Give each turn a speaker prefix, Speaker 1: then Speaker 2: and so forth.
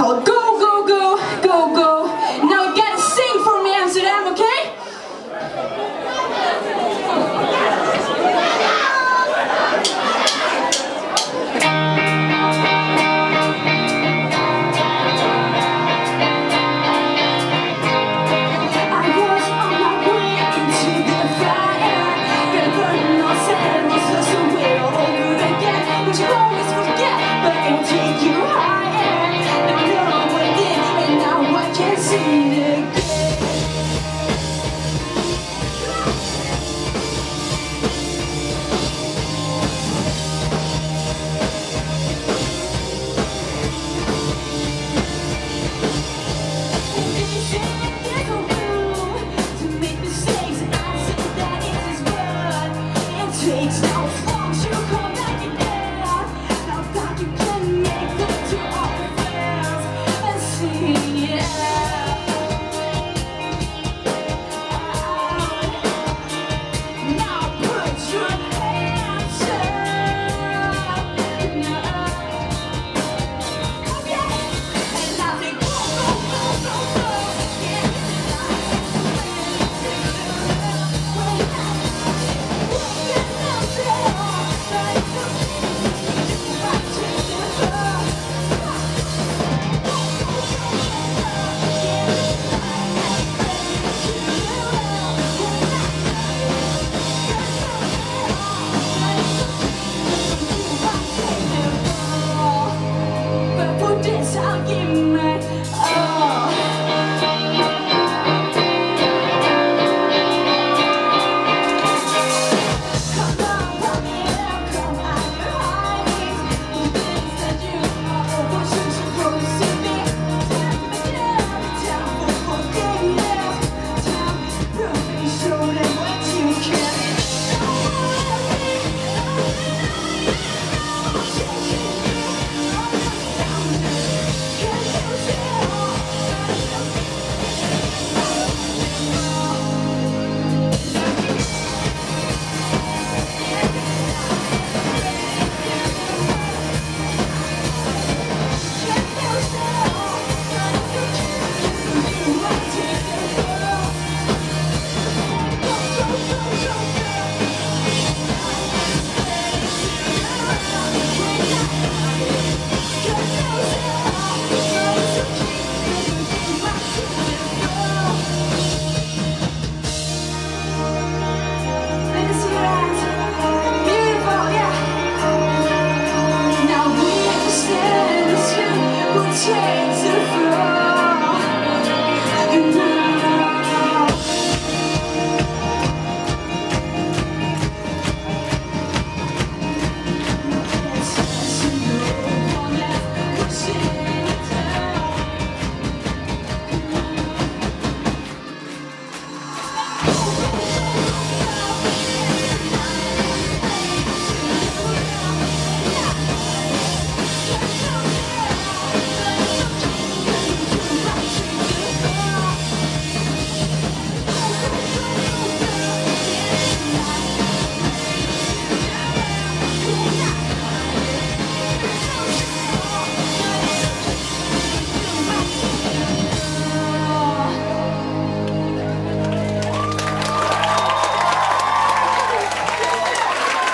Speaker 1: called Go!